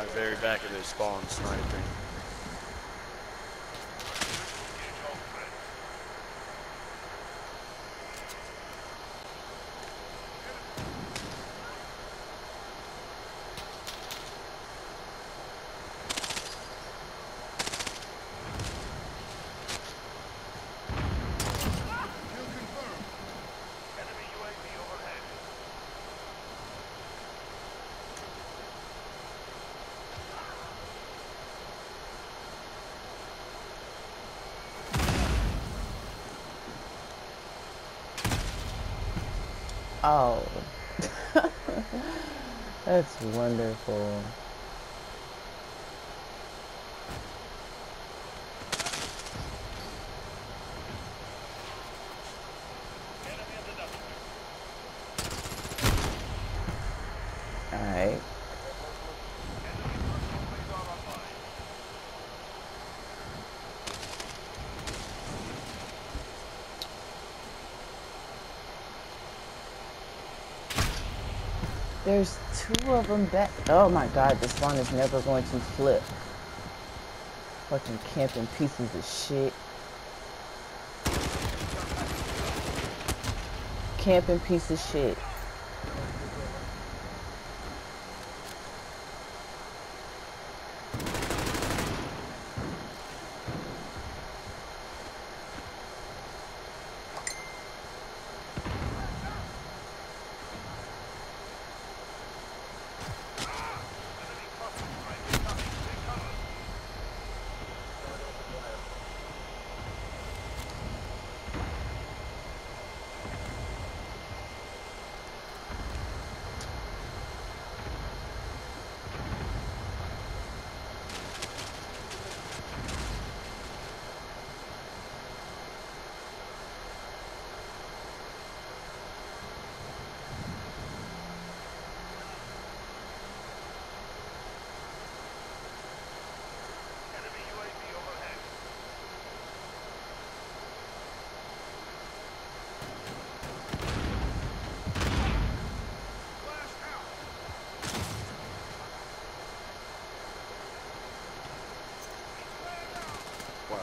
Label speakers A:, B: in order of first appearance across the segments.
A: guy very back of their spawn sniping.
B: Oh. That's wonderful. There's two of them back. Oh my god, this one is never going to flip. Fucking camping pieces of shit. Camping piece of shit.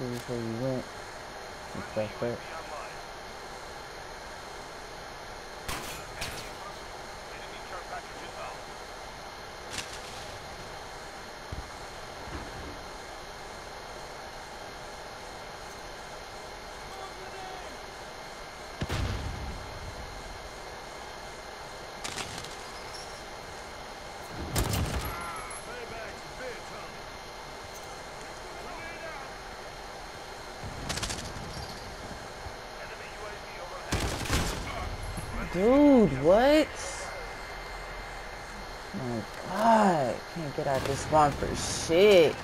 B: see before you went. and Stuff up. My god, can't get out this spawn for shit.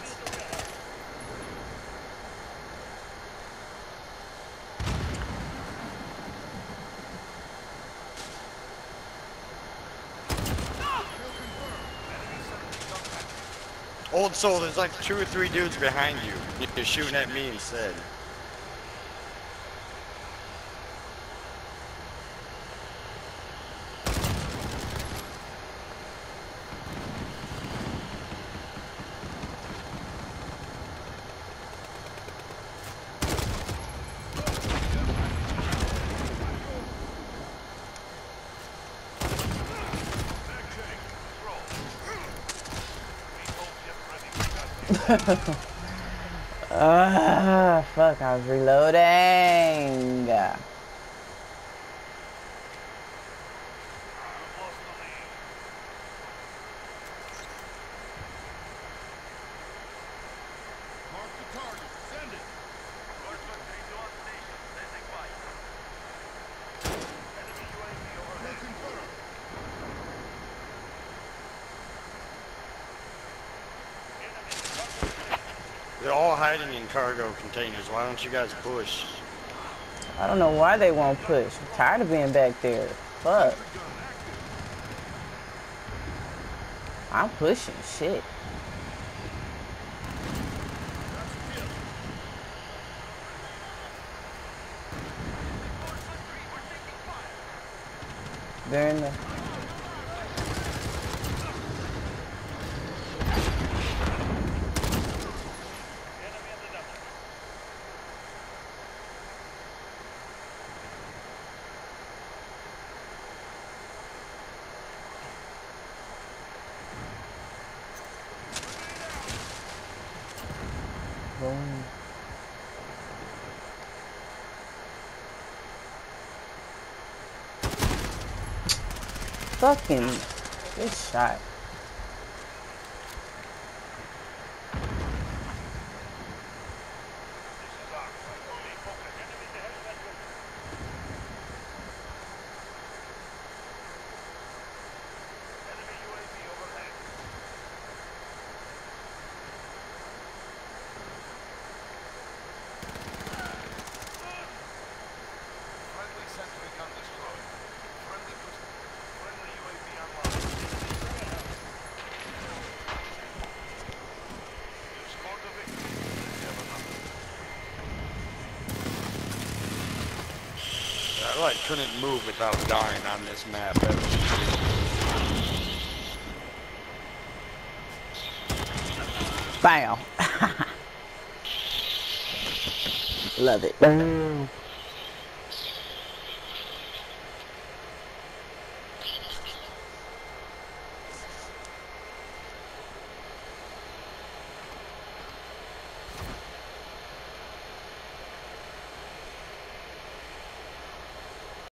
A: Old soul, there's like two or three dudes behind you. You're shooting at me instead.
B: Ah, fuck, I was reloading.
A: They're all hiding in cargo containers. Why don't you guys push?
B: I don't know why they won't push. I'm tired of being back there. Fuck. I'm pushing. Shit. They're in the. Fucking good shot.
A: I like couldn't move without dying on this map.
B: Bam. Love it.